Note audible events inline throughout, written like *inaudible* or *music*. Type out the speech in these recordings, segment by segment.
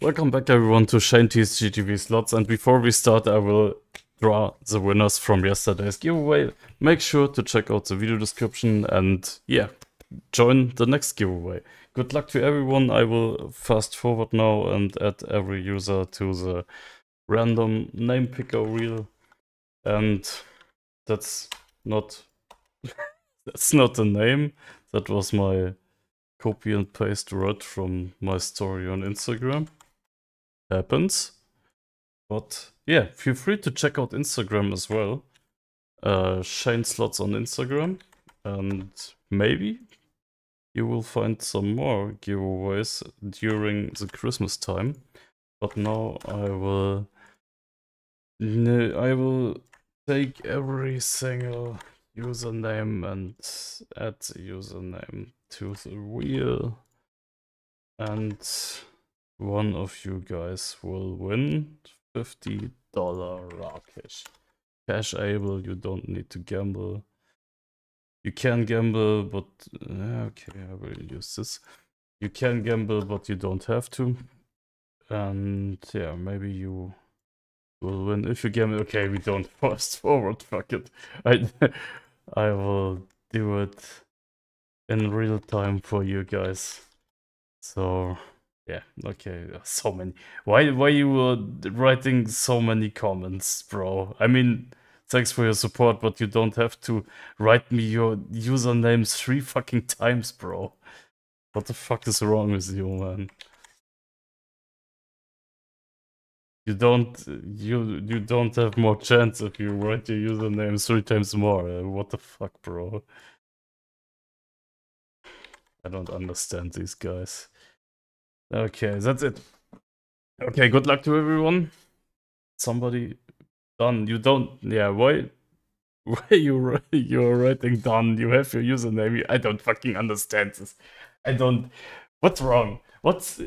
Welcome back everyone to ShaneTSGTV slots and before we start I will draw the winners from yesterday's giveaway. Make sure to check out the video description and yeah, join the next giveaway. Good luck to everyone. I will fast forward now and add every user to the random name picker reel and that's not *laughs* that's not the name. That was my copy and paste word from my story on Instagram happens. But yeah, feel free to check out Instagram as well. Uh, Shane Slots on Instagram. And maybe you will find some more giveaways during the Christmas time. But now I will... I will take every single username and add the username to the wheel. And one of you guys will win $50 raw cash. Cash able, you don't need to gamble. You can gamble, but eh, okay, I will use this. You can gamble, but you don't have to. And yeah, maybe you will win if you gamble. Okay, we don't *laughs* fast forward. Fuck it. I *laughs* I will do it in real time for you guys. So yeah, okay, *laughs* so many. Why why you were writing so many comments, bro? I mean, thanks for your support, but you don't have to write me your username three fucking times, bro. What the fuck is wrong with you, man? You don't you you don't have more chance if you write your username three times more. Uh, what the fuck, bro? I don't understand these guys. Okay, that's it. Okay, good luck to everyone. Somebody done. You don't. Yeah, why? *laughs* Why you *laughs* you're writing done? You have your username. I don't fucking understand this. I don't. What's wrong? What's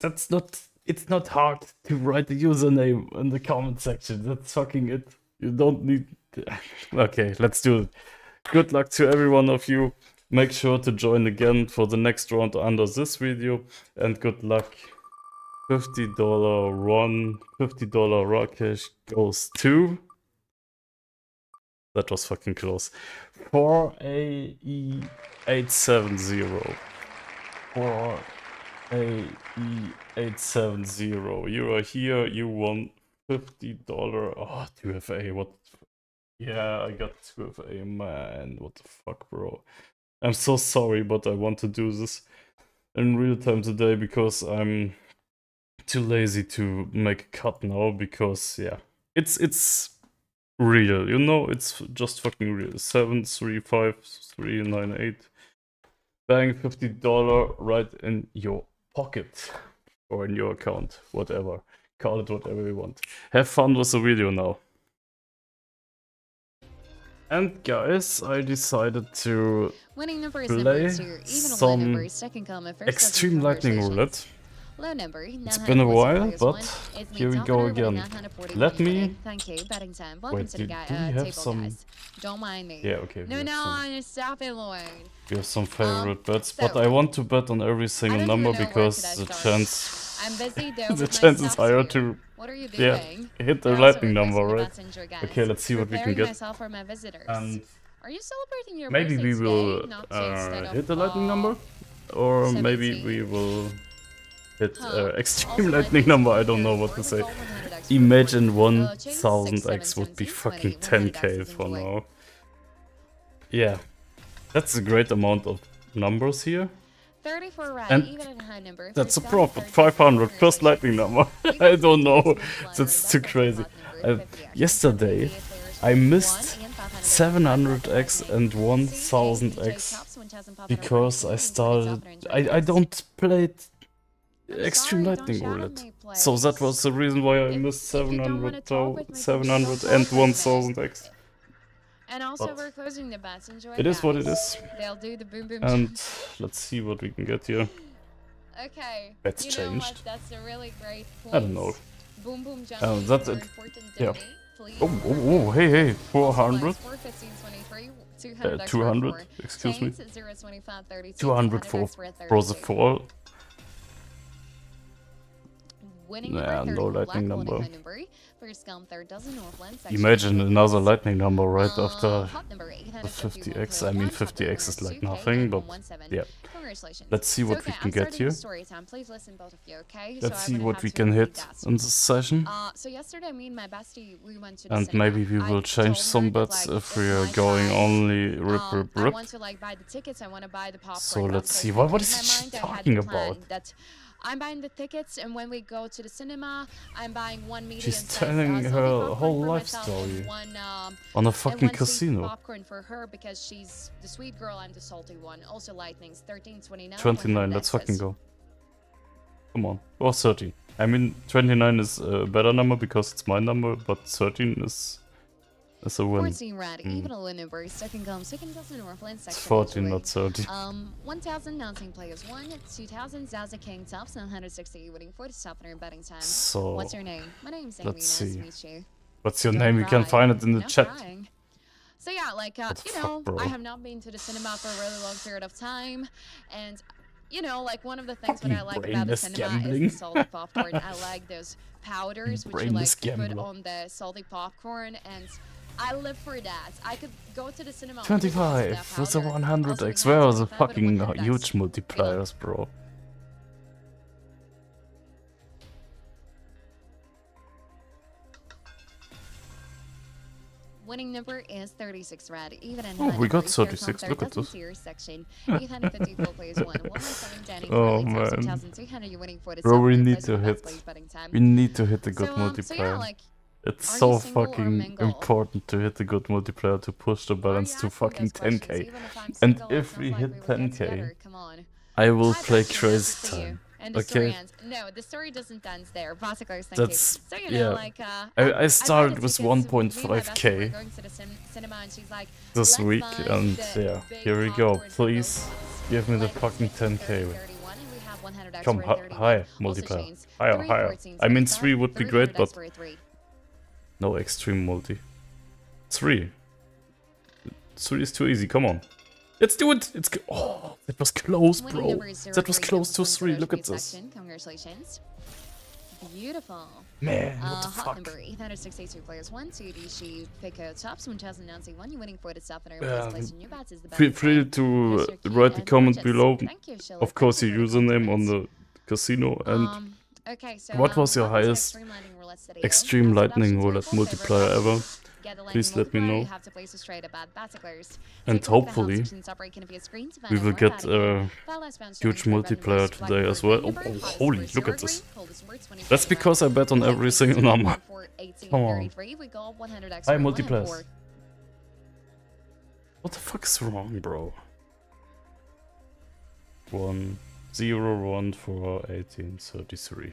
that's not. It's not hard to write the username in the comment section. That's fucking it. You don't need. *laughs* Okay, let's do it. Good luck to every one of you. Make sure to join again for the next round under this video and good luck. $50 run, $50 raw cash goes to... That was fucking close. 4AE870. 4AE870. You are here, you won $50. Oh, 2FA, what? Yeah, I got 2FA, man. What the fuck, bro? I'm so sorry, but I want to do this in real time today because I'm too lazy to make a cut now because yeah, it's it's real, you know, it's just fucking real. Seven three five three nine eight. Bang fifty dollar right in your pocket or in your account, whatever. Call it whatever you want. Have fun with the video now. And guys, I decided to play some Extreme Lightning Roulette. It's been a while, but here we go again. Let me... Wait, do, do we have some... Don't mind me. Yeah, okay. No, no, stop it, Lloyd. We have some favorite bets, but I want to bet on every single number because the chance... I'm busy *laughs* the chance is higher to what are you doing? Yeah, hit the lightning number, right? Okay, let's see what we can get. Myself or my visitors. Are you celebrating your maybe we will uh, hit the lightning number, or 17. maybe we will hit uh, extreme lightning number. I don't know what to say. Imagine 1000x would be fucking 10k for now. Yeah, that's a great amount of numbers here. 34 red, and even in high number. That's a profit, 500 first lightning number. *laughs* I don't know, *laughs* that's too crazy. Uh, yesterday, I missed 700x and 1000x because I started... I, I don't play Extreme Lightning Roulette. So that was the reason why I missed 700, 700 and 1000x. And also but we're closing the bats. Enjoy It is what it is. They'll do the boom boom. And let's see what we can get here. Okay. Bets you changed. That's a really great point. I don't know. Boom boom jump. Oh, that's it. Yeah. Oh, oh, oh, hey, hey, 400. Uh, 200, excuse me. 200 for Brother 4. Winning number no lightning number. number. First come third dozen Orphelins section. Imagine another lightning number right Uh, after the 50x. I mean, 50x is like nothing, but yeah. Let's see So, what okay, we can get here. Story time. Please listen, you, okay? Let's I'm see what we can hit in this session. Uh, so yesterday, me and my bestie, we went to And maybe we I will change some bets like, if we are going prize. only rip Um, rip rip. to like tickets. I want to buy the popcorn. So let's see, what- what is she I talking about? I'm buying the tickets, and when we go to the cinema, I'm buying one medium. She's telling her whole life story. One, um, On a fucking casino. popcorn for her because she's the sweet girl. I'm the salty one. Also, lightnings 13, 29. 29, let's fucking go. Come on. Or 13. I mean, 29 is a better number because it's my number, but 13 is, is a win. 14 red, Mm. even a number. Second come, second dozen Orphelins section. It's 14, actually. not 30. Um, 1,019 players won, 2,000 Zaza King tops, 960 winning for the Softener betting time. So, What's your name? My name's Amy. let's nice see. to meet you. what's your Don't name? You can find it in the No chat. crying. So yeah, like uh, you fuck, know, bro? I have not been to the cinema for a really long period of time, and you know, like one of the things that I like about the cinema gambling. is the salty *laughs* popcorn. I like those powders which you like Brainless put on the salty popcorn, and I live for that. I could go to the cinema. only because of that 25 with a 100x. Where are the 25 with a fucking huge multipliers, bro? Winning number is 36 red, even in Oh, we got 36, look at this. section. *laughs* 854 plays one. *laughs* Oh, man. 2,300 you're winning for the Bro, we need to hit- place betting time. We need to hit a good so, um, so multiplier. yeah, like, it's are so fucking important to hit a good multiplier to push the balance to fucking 10k. If And if we hit we would get 10K, together. Come on. I will play Bastion, crazy to see you. time. Okay. No, the story doesn't end there. Basically, thank That's- you. So you know, yeah. like uh, I- I started with tickets, me and my 1.5K bestie were going to the cin- cinema, and she's like, this week, and yeah, here we go. Please both of us." give me the fucking 10k. 30, 31, and we have 100 Come, hi- 31. high multiplier. Higher, higher. I mean, 3 would be great, but extra 3. No extreme multi. 3. 3 is too easy, come on. Let's do it! It's. Oh, that was close, bro. That was close to 3. Look at this. Congratulations. Beautiful. Man, Uh, what the hot fuck? number 862 players 1, 2 DC Pico Tops 1091. You're winning for the Softener. Um, Um, place in your bets is the Feel free to uh, write the comment below. Thank you, Of course, your the username on the casino and Um, okay, so, what um, was your highest Extreme Lightning Roulette extreme As lightning roulette for full multiplier ever. options. Get the lightning Please let me know. You have to place a straight up at Baticlers. And Take a look at the hopefully house options operating via screen to we will get a File last bounce huge multiplier today as well. Oh, oh, holy, look at this. green, coldest words 24 That's because I bet on every single number. Come on. We got 100 High extra, one and multipliers. four. What the fuck is wrong, bro? 1, 0, 1, 4, 18, 33.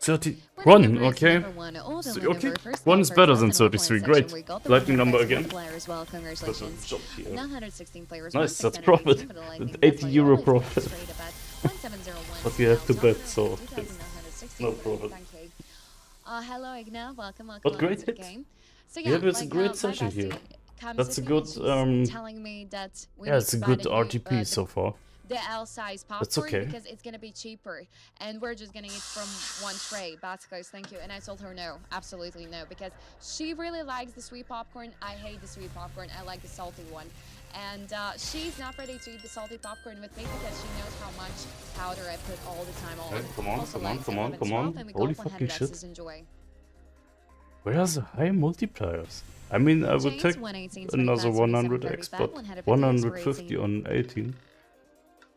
31, Winning number is okay. number one. So- okay, one is better than 33, great. section. We Lightning number number again. well. Congratulations. shot here. 916 players. Nice, that's profit. for the lightning. With That's 80 why euro you always bet profit. straight up at 1701. But we have to bet, so 2960. no profit. Thank you. Uh, hello, Igna. Welcome, welcome. But great to the hit. game. So Yeah, yeah, but it's a great uh, session here. That's a good, um, telling me that Yeah, it's a good RTP new, RGP the so far. the L size popcorn That's okay. because it's gonna be cheaper and we're just gonna eat from one tray. Basically, thank you. And I told her no, absolutely no, because she really likes the sweet popcorn. I hate the sweet popcorn. I like the salty one. And uh, she's not ready to eat the salty popcorn with me because she knows how much powder I put all the time on. Okay, come on, Also come on, come on, come on. Holy fucking shit. Enjoy. Where are the high multipliers? I mean, I would take another 100x, but 150 150 on 18.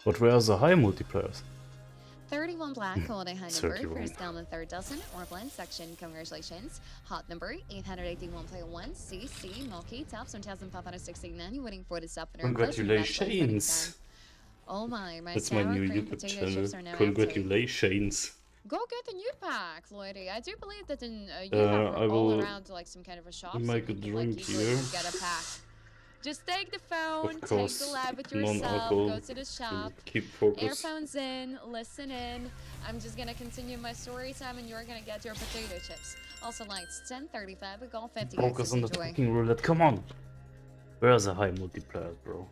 But where are the high multipliers? 31 black, hmm. holiday high number, 31. first down the third dozen, orphelins section, congratulations. Hot number, 881 play 1, CC, Milky, tops 1569, you're winning for the sub Congratulations! Oh my, my That's my new YouTube channel. chips are now empty. Congratulations! Go get the new pack, Lloydie. I do believe that in uh, you Uh, have I all around like some kind of a shop. so make you a can, like, drink easily here. just Get a pack. Just take the phone, take the lab with yourself, go to the shop, Keep focus. earphones in, listen in. I'm just gonna continue my story time and you're gonna get your potato chips. Also lights 1035, we got 50 Focus on the fucking roulette. Come on! Where are the high multipliers, bro?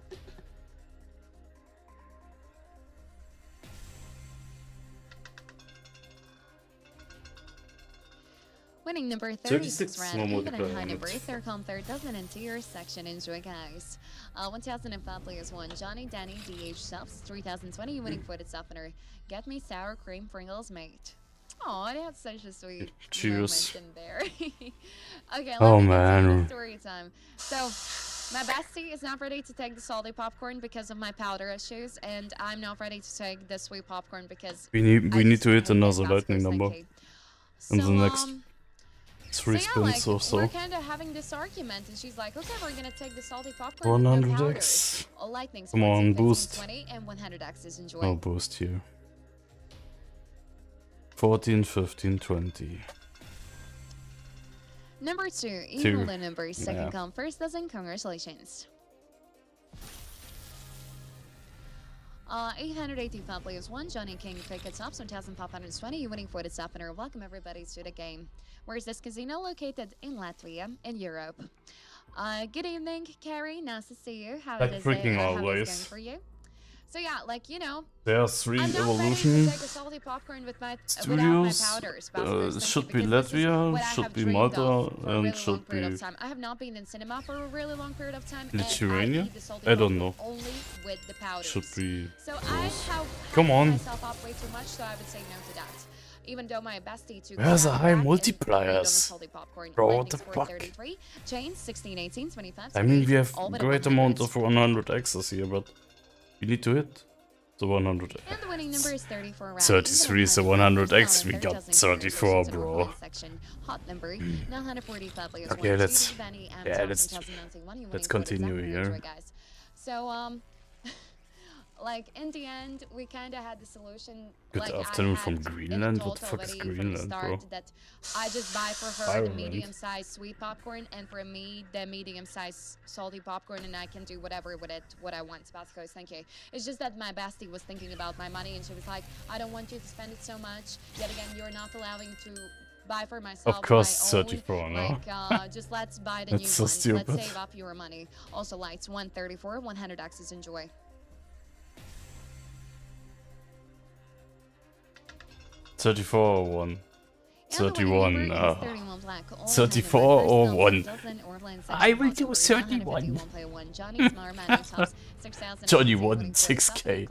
Winning number 36 36 small even and high number, it. third come third dozen into your section. Enjoy, guys. Uh, 1005 players one. Johnny, Danny, DH subs. 3020 winning for the softener. Get me sour cream Pringles, mate. Oh, that's such a sweet Cheers. moment in there. *laughs* okay, Oh, man. story time. So, my bestie is not ready to take the salty popcorn because of my powder issues, and I'm not ready to take the sweet popcorn because We need we I need to hit another lightning number. stinky. in the next um, Three so yeah, spins like, or so. We're kind of having this argument, and she's like, "Okay, we're gonna take the salty popcorn." with no powders." 100x. All. Come on, boost. 20 and 100x is enjoy. No boost here. 14, 15, 20. Number two, Two. equal the number. Second Yeah. come first dozen. Congratulations. Uh, 885 players, one Johnny King cricket tops 1520 winning for the Sappener. Welcome everybody to the game. Where is this casino located? In Latvia, in Europe. Uh, good evening, Carrie. Nice to see you. How it is, freaking uh, how it is always. going for you? So yeah, like you know, There are three I'm not evolution. ready to take a salty popcorn with my, without my Studios, powders. uh, should be because this is Latvia, should be Malta, of for a and really should be of time. I have not been in cinema for a really long period of time. Lithuania? I, eat the salty I don't know. Only with the powders. Should be. So I have Come on. myself up way too much, so I would say no to that. Even though my bestie took Where's the high back and agreed on the multipliers? Bro, what the fuck? Chains 16, 18, 25, I mean, we have all with great 100s. amount of 100 X's here, but we need to hit the 100. And the winning number is 34 round. 33 is a 100x, we got 34, bro. Section. Hot number 945 players. Okay, let's- Judy, Benny, and yeah, let's- let's the continue here. So um, like in the end, we kind of had the solution. Good like, afternoon from Greenland? What the fuck is already from the Greenland, bro? That I just buy for her the medium-sized sweet popcorn, and for me the medium-sized salty popcorn, and I can do whatever with it, what I want. Tabasco, thank you. It's just that my bestie was thinking about my money, and she was like, "I don't want you to spend it so much. Yet again, you're not allowing to." Buy for myself. Of course, my own. 34, no? Like, uh, *laughs* just let's buy the new so ones. stupid. Let's save up your money. Also, lights 134, 100 axes. Enjoy. 34 or *laughs* 1. And the winning 31, number is uh, 31 black. All 34 handed by or first one. I will do Possible, 31. 151 play one. Johnny Smart Man tops 6,000. Johnny winning won for the 6K.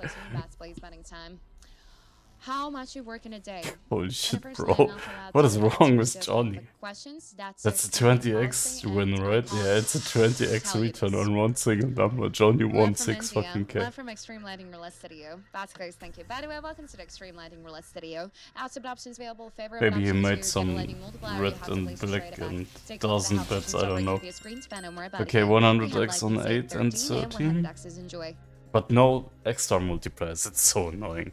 How much you work in a day? Holy shit, bro. I'm What is wrong with Johnny? Questions. That's, That's a 20x win, right? Yeah, it's a 20x return on one single number. Johnny won 6 India, fucking K. Live from Extreme Lightning Roulette Studio. That's guys, thank you. By the way, welcome to the Extreme Lightning Roulette Studio. Outside options available. Favorite Maybe he made to get a some red and black and Take a look at dozen bets, I don't know. previous screens, find out more about Okay, 100x on 8 and 13. But no extra multipliers, it's so annoying.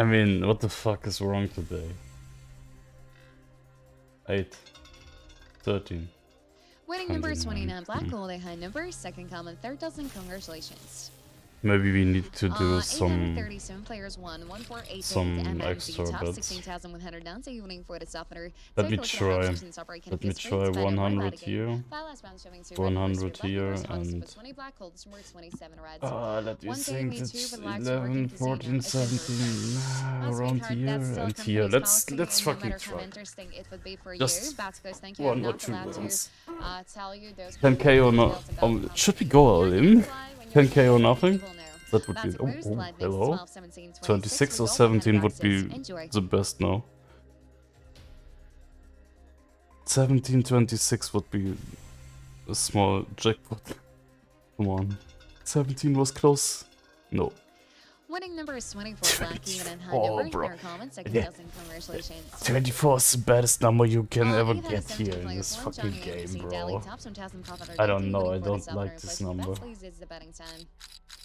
I mean, what the fuck is wrong today? 8. 13. Winning number is 29. 29 black, gold, a high number, second common, third dozen, congratulations. Maybe we need to do uh, some 837 players won, 1488 some MMV extra top, bets. 16,100 down, so you winning for the. Let Take me a look at the try. health options upper, can Let be me straight, try spread 100 here. File last round showing two 100 here numbers, black numbers, and- hottest 20 black, coldest 27 reds. Ah, let me One think it's but likes working 11, 14, 17, Uh, around here that's and here. Let's policy, let's fucking try. interesting it would be for Just you. Batscos, thank you. one or not two allowed rounds. uh, tell you those 10k or not? Um, should we go all in? Fly when you're 10k or nothing? That would be. Oh, oh, hello. 26, 26 or 17 would be the best now. 17, 26 would be a small jackpot. Come on. 17 was close. No. Winning number is 24 *laughs* black, even and high 24, number. bro. Your comment, second Yeah. congratulations. 24 is the baddest number you can Uh, ever get here in this fucking game, bro. Daily Tops, 1,500 I don't know, I don't like this number. Best Please, it's the betting time.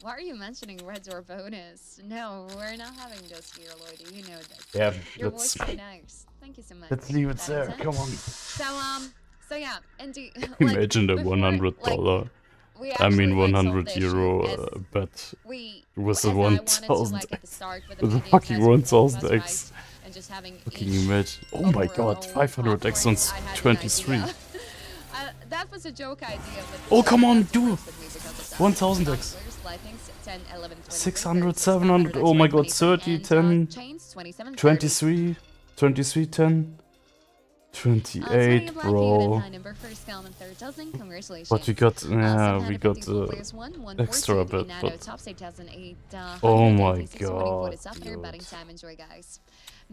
Why are you mentioning reds or bonus? No, we're not having this here, Lloydie. You know this. Yeah, Your let's voice nice. Thank you so much. let's leave it there. Come on. So um, so yeah, *laughs* indeed. like, Imagine the 100 like, dollar. we I mean actually, like, solved 100 euro uh, bet with the I wanted to, 1000 like, the with *laughs* the fucking 1000 fast X. rice and just having Fucking imagine. Oh my god, 500 X on popcorn, I had an 23. *laughs* Uh, that was a joke idea. But Oh, come on, do works with me because of that. 1000 X. Numbers, lightnings, 10, 11, 23, 600, 700, oh my god, 30, uh, 10, chains, 27, 30. 23, 23, 10, 28, uh, bro. But we got, yeah, we got uh, extra bit, but... Uh, oh my god,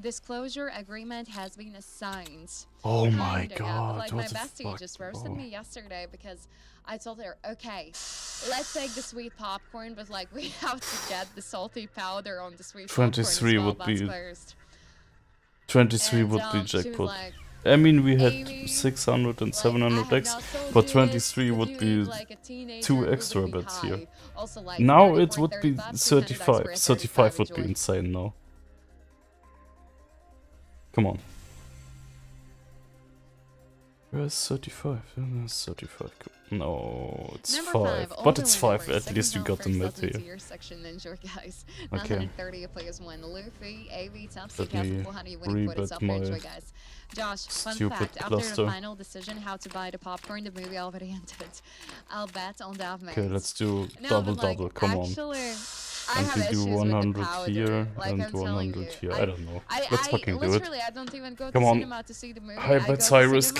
Disclosure agreement has been assigned. Oh my god, like my bestie just roasted me yesterday because I told her, okay, let's take the sweet popcorn, but like *laughs* we have to get the salty powder on the sweet popcorn. 23 would be first. 23 And, would be um, jackpot. I mean, we had 600 and 700 have X, not but 23 this, would be two extra bits here. Now it would be 35, 200 35. for 35 would be insane now. Come on. Where's 35? Yeah, 35. No, it's Number 5. five, but it's 5. numbers. At least you got the mid first up into here. your section, enjoy, guys. *laughs* Okay. 930 players won. Luffy, AV, top Let Castle, 400 winning for rebut my enjoy, guys. Josh, fun stupid fact, after cluster. the final decision how to buy the popcorn, the movie already *laughs* ended. I'll bet on that, man. Okay, let's do No, double like, double. Come on. I And have do 100 here like and I'm 100 you. here. I, I don't know. I, Let's I fucking do it. I don't even go Come to on. cinema to see the movie. High I bets, to high cinema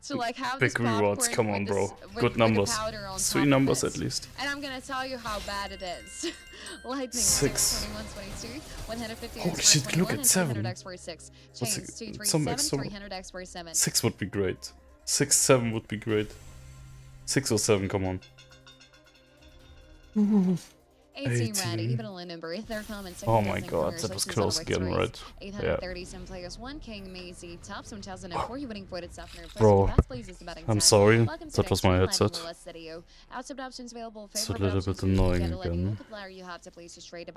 risk. To like have Big rewards. Come on, bro. with- Good numbers. powder on Three numbers at least. And I'm gonna tell you how bad it is. *laughs* Lightning Six. 21, 22, 150 Holy shit, look at seven. 300 X for 6. What's it- some extra- 300 X for 7. 6 would be great. 6, 7 would be great. 6 or 7, come on. *laughs* 18 ready, 18. even a. Their comments. Oh my god, that was close again, right? Yeah. 837 players, 1 King Mazy, top 1004. You winning for the top Bro, the best places the betting I'm sorry, that was my headset. Lightning List video. Outside options available. It's a little bit annoying get a Lightning again. you have to place a straight.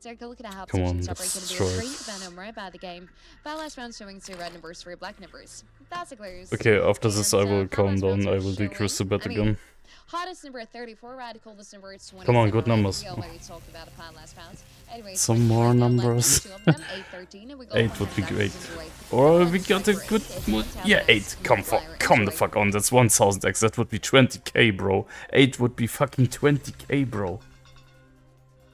Take a look at how Come on, let's to be try it. venom right by the game. Five last rounds showing two red numbers, three black numbers. That's a clears. Okay, after this I uh, will five calm down. I will decrease the bet again. Hottest number at 34, radical this number is 20. Come on, good numbers. We already talked about it five last rounds. Anyways, Some more numbers. them, 8, 13, and we go Eight would be great. Or we got a good eight is mo- 1000 Yeah, 8. Come for come the fuck on. That's 1000 X. That would be 20k, bro. 8 would be fucking 20k, bro.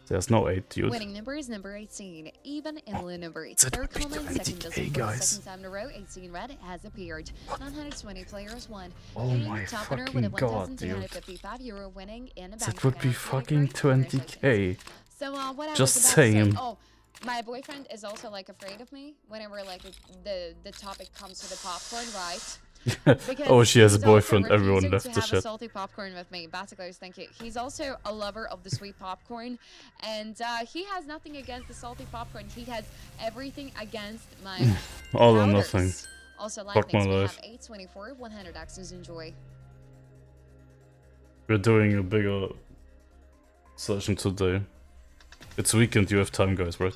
There's no 8, dude. Winning number is number 18, even in the number. that Third would be comment, second 20K, dozen the guys. second time in a row, 18 red has appeared. 920 players won. Oh King, my top fucking god, dude. 1,255 euro winning in a That would be fucking Category, corner seconds. 20k. So uh, what Just was about to say- saying. oh, my boyfriend is also like afraid of me whenever like the the topic comes to the popcorn, right? Oh, she has a boyfriend. Everyone left to the have chat. salty popcorn with me. Basically, thank you. He's also a lover of the sweet popcorn, and uh, he has nothing against the salty popcorn. He has everything against my *laughs* All or powders. nothing. Also, Fuck my life. have 824, 100 axes. Enjoy. We're doing a bigger session today. It's weekend, you have time, guys, right?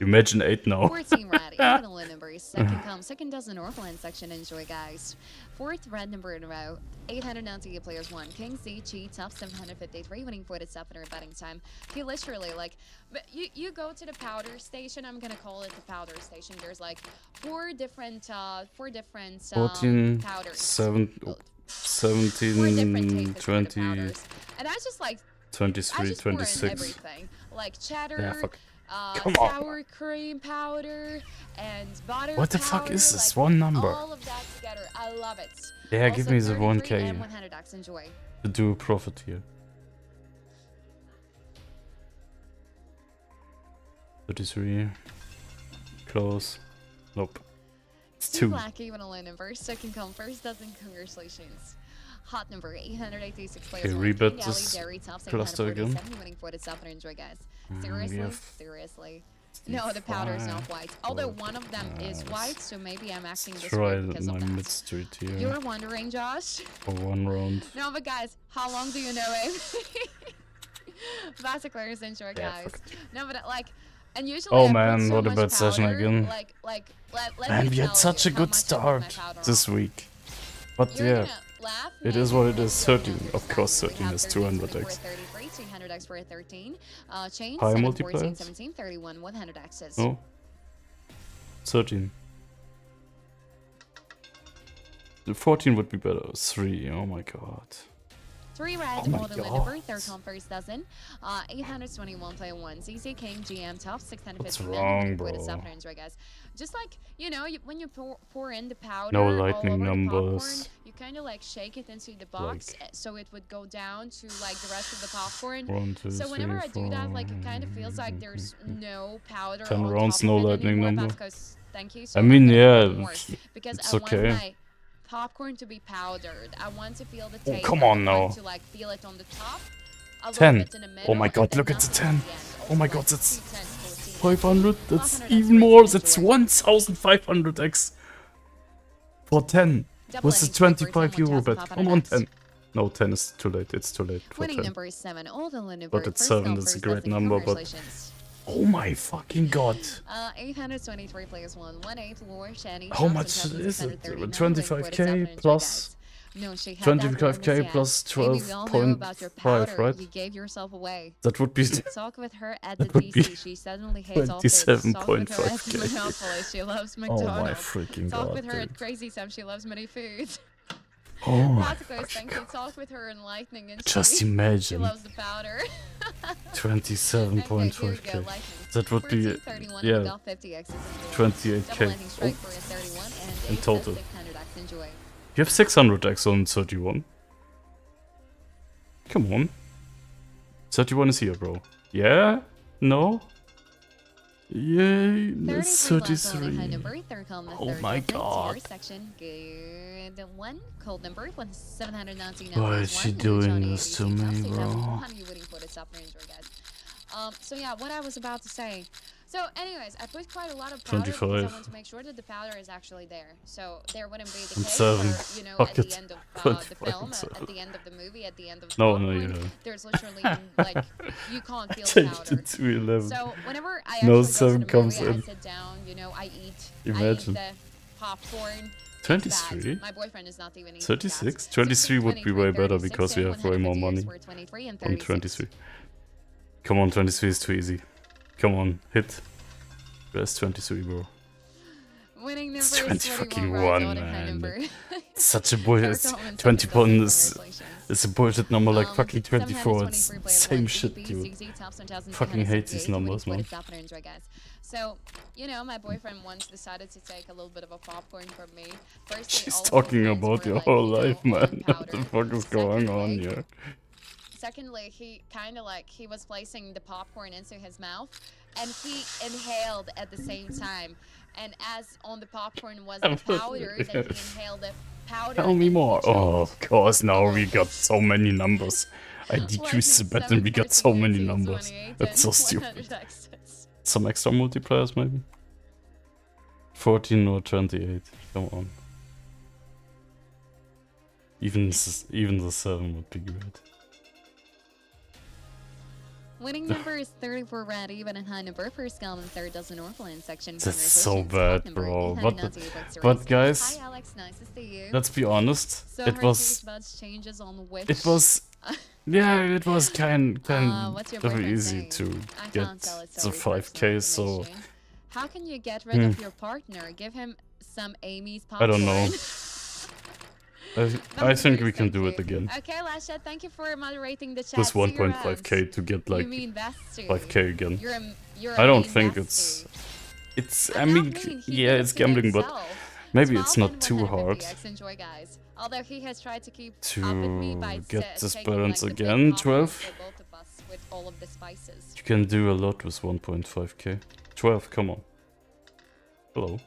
Imagine 8 now. 14 red, even a low number. Second come, second dozen Orphelins section. Enjoy, guys. Fourth red number in a row. 898 players won. King Chi, top 753, winning for the top in our betting time. He literally, like, but you, you go to the powder station. I'm gonna call it the powder station. There's like four different, uh, four different um, 14, powders. 7, Oh, oh, four different 17, tastes for the 20, powders. And I just like, I 23, just 26. everything. Like cheddar, Yeah, fuck. Uh, Come on. sour cream powder and butter What the fuck is this? like, One number. All of that together. I love it. Yeah, give me the 1k 100 X. Enjoy. to do a profit here. 33. Close. Nope. It's Two black, even a low number. Second come first dozen. Congratulations. Hot number 886 players. Okay, rebet this cluster again. winning for the top enjoy, guys. Mm, Seriously? have Seriously. No, the powder is not white. Although one of them is white, so maybe I'm acting this way because my of that. mid You were wondering, Josh? for one round. *laughs* No, but guys, how long do you know him? *laughs* Basically, is enjoy, Yeah, guys. No, but like, and usually. Oh I man, so what a much bad session again. Like, like, let, let Man, we had such a good much I put my start this week. But You're yeah, it what but it is. 13, of course, 13 have is 13, 200 24, X. 33, 300 13. Uh, chain, High 7, 14, 17, 31, 100 X's. No? 13. The 14 would be better. 3, oh my god. Three red, Oh God. Number, third come first dozen. Uh, 821 play one. ZZ King, GM top, 650 What's men, wrong, with a bro? suffer enjoy, guys. Just like, you know, you, when you pour, pour in the powder No lightning the popcorn, numbers. you kind of like shake it into the box Like- uh, so it would go down to like the rest of the popcorn. One, two, So whenever I three, do that, like it kind of feels like there's no powder. 10 on rounds, no lightning number. Because, thank you. I So I'm mean, yeah, it's- because it's I want okay. my popcorn to be powdered. I want to feel the taste. Oh, come on now. To like feel it on the top. A 10. bit in the Oh my God, look at the 10. the. Oh my God, that's two tens, 14. 500? That's even more. That's 1500x for 10. Double Was sweepers, 25 euro 1,500 bet? Come on, 10. No, 10 is too late. It's too late for 10. number is seven. All number. But it's seven, that's a great number, but- Oh my fucking god. Uh, 823 players won. One eight Lord Shani. How much is it? 25k plus- No, she had 25k that bonus, plus yeah. Amy, we all know about your 12.5, powder. right? You gave yourself away. That would be. *laughs* Talk with her at the That would be DC. She suddenly hates all this. Talk with her at the 27.5K. Monopoly. She loves *laughs* Oh my McDonald's. freaking Talk god. with her dude. at Crazy Sam. She loves many foods. Oh *laughs* my Practically, fucking thank you. god. Talk with her in Lightning and Just she, she imagine. loves the powder. 27.5k. That would be, yeah, 28k. Oh, in total. You have 600x on 31. Come on. 31 is here, bro. Yeah? No? Yay, 33. Oh my god. Section. One. Cold number one seven hundred ninety Why is she doing this to me, bro? Honey, you waiting for this up range, guys. Um. So yeah, what I was about to say. So, anyways, I put quite a lot of powder because I want to make sure that the powder is actually there. So there wouldn't be the And case where, you know, Fuck at it. the end of uh, the film, at the end of the movie, at the end of the No, no, have. there's literally like you can't feel the powder. to 11. So whenever I No actually seven go comes movie, in. I sit down, you know, I eat, Imagine. I eat the popcorn. 23? My boyfriend is not even eating 36? that. 23 would be way better because we have way more money is worth 23 and on 23. Come on, 23 is too easy. Come on, hit. Where's 23, bro? Winning number It's 20 fucking one, not a high man. such a bullshit. Third comment, 21 second is it's a bullshit number like Um, fucking 24. It's same shit, dude. ZZ, top 10,000, Fucking hate these numbers, man. for the top and enjoy, guys. So, you know, my boyfriend once decided to take a little bit of a popcorn from me. Firstly, She's all of her talking about your like, whole life, man. *laughs* What the fuck is going on here? Secondly, he kind of like he was placing the popcorn into his mouth, and he inhaled at the same time. And as on the popcorn was the powder, that he inhaled the powder. Tell me more. Oh, of course, now we got so many numbers. I decreased the bet and we got so many numbers. That's so *laughs* stupid. Some extra multipliers, maybe? 14 or 28. Come on. Even, even the 7 would be great. Winning *laughs* number is 34 red, even and high number. First scale and third dozen Orphelins section. That's so bad, bro. 898 But- bucks but guys, Hi Alex, nice to see you. Let's be honest. so it was. changes on which. It was. *laughs* Yeah, it was kind Uh, kind your of easy saying? to I get the 5k. So. How can you get rid of Hmm. your partner? Give him some Amy's I don't know. *laughs* I, I think we can do it again. Okay, Lasha, thank you for moderating the chat. With See you around. 1.5k to get like 5k again. You're a, you're I don't think it's. It's. I mean, yeah, it's gambling, but maybe it's not too hard Enjoy, guys. Although he has tried to keep to up with me by get this balance again. 12. for both of us with all of the spices. You can do a lot with 1.5k. 12, come on. Hello.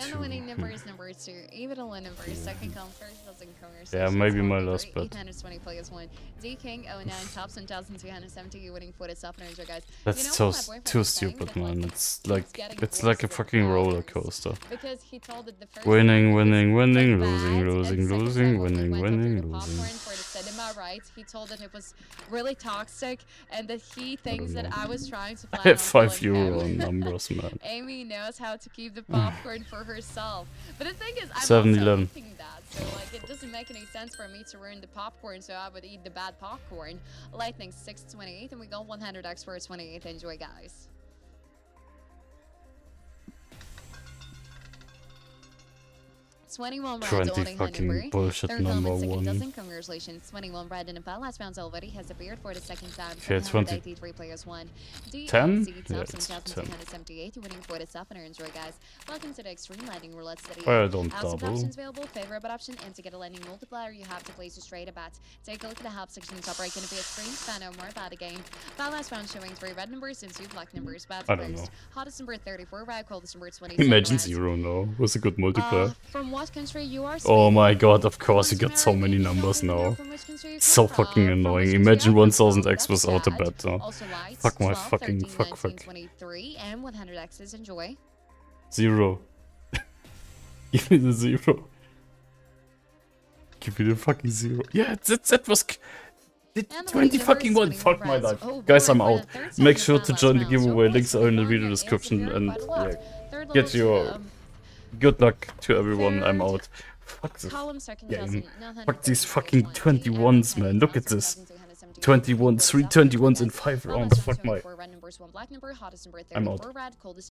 And the winning number is number two. Even a win number is second come first dozen corners. Yeah, maybe my last bet. 820 players won. D King 09 *laughs* tops 1270 you winning for the and enjoy guys. That's you know so what my s- boyfriend too stupid, man. It's like it's like a fucking roller coaster. Because he told it the first Winning, winning, winning, losing, losing, losing, time when we winning, winning, losing. for the cinema, right? He told that it was really toxic and that he thinks that. I was trying to *laughs* I have 5 killing euro numbers, *laughs* man. Amy knows how to keep the popcorn for herself. But the thing is, I'm 7-Eleven. also eating that, so like it doesn't make any sense for me to ruin the popcorn, so I would eat the bad popcorn. Lightning 628, and we got 100 X for 28. Enjoy, guys. 21 red 20 owning fucking bullshit Third number one. dozen. Congratulations. 21 red in the last round already has appeared for the second time. Okay, 20. 783 players won. 10? Yeah, it's 7,278 winning for the Sufferer Enjoy guys. Welcome to the Extreme Lightning Roulette Study. Well, don't Have double. options available, favorable option, and to get a lightning multiplier, you have to place a straight a bet. Take a look at the help section top right, gonna be a screen, find out more about the game. That last round showing three red numbers and two black numbers. Bats I don't closed. know. Hottest number 34 red, coldest number 27 Imagine zero now. Was a good multiplayer. Uh, from what country you are? Oh my god, of course you got so many numbers now. from which country you So fucking annoying. Imagine 1000 from, X was that's out of huh? Fuck my fucking- fuck, fuck. and 100 X's. Enjoy. Zero. *laughs* Give me the zero. Give me the fucking zero. Yeah, that, that was... Did the 20 fucking one. Fuck my life. Oh, Guys, I'm out. Make sure to join the giveaway. Links are in the video description. And quite a lot. yeah, get your- good luck to everyone. I'm out. Fuck this. game. Fuck these fucking 21s, man. Look at this. 21s, three 21s in five rounds. Fuck my... Red numbers, one black number, hottest number I'm out. 34 red, coldest